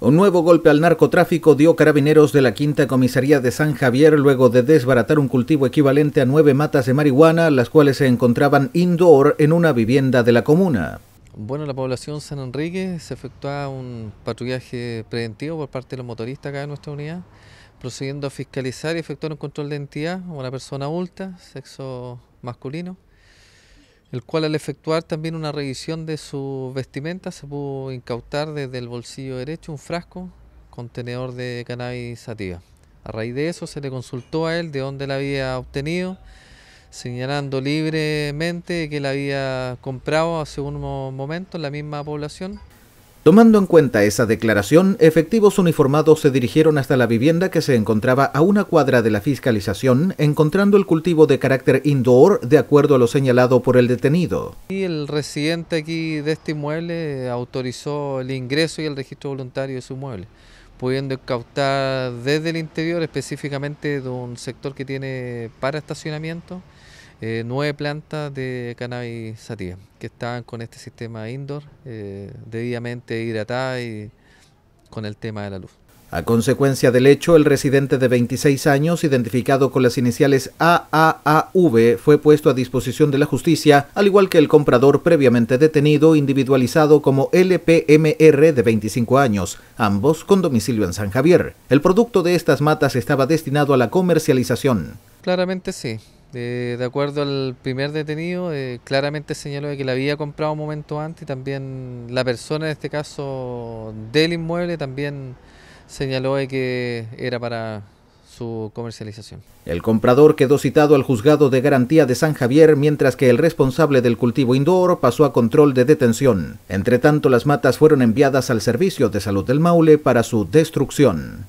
Un nuevo golpe al narcotráfico dio carabineros de la quinta comisaría de San Javier luego de desbaratar un cultivo equivalente a nueve matas de marihuana, las cuales se encontraban indoor en una vivienda de la comuna. Bueno, en la población San Enrique se efectúa un patrullaje preventivo por parte de los motoristas acá de nuestra unidad, procediendo a fiscalizar y efectuar un control de identidad a una persona adulta, sexo masculino, el cual al efectuar también una revisión de su vestimenta se pudo incautar desde el bolsillo derecho un frasco contenedor de cannabis sativa. A raíz de eso se le consultó a él de dónde la había obtenido, señalando libremente que la había comprado hace unos momentos en la misma población Tomando en cuenta esa declaración, efectivos uniformados se dirigieron hasta la vivienda que se encontraba a una cuadra de la fiscalización, encontrando el cultivo de carácter indoor de acuerdo a lo señalado por el detenido. Y el residente aquí de este inmueble autorizó el ingreso y el registro voluntario de su inmueble, pudiendo incautar desde el interior, específicamente de un sector que tiene para estacionamiento, eh, nueve plantas de cannabis sativa que estaban con este sistema indoor eh, debidamente hidratada y con el tema de la luz. A consecuencia del hecho, el residente de 26 años, identificado con las iniciales AAAV, fue puesto a disposición de la justicia, al igual que el comprador previamente detenido, individualizado como LPMR de 25 años, ambos con domicilio en San Javier. El producto de estas matas estaba destinado a la comercialización. Claramente sí. De, acuerdo al primer detenido, eh, claramente señaló que la había comprado un momento antes también la persona, en este caso del inmueble, también señaló que era para su comercialización. El comprador quedó citado al juzgado de garantía de San Javier, mientras que el responsable del cultivo indoor pasó a control de detención. Entre tanto, las matas fueron enviadas al Servicio de Salud del Maule para su destrucción.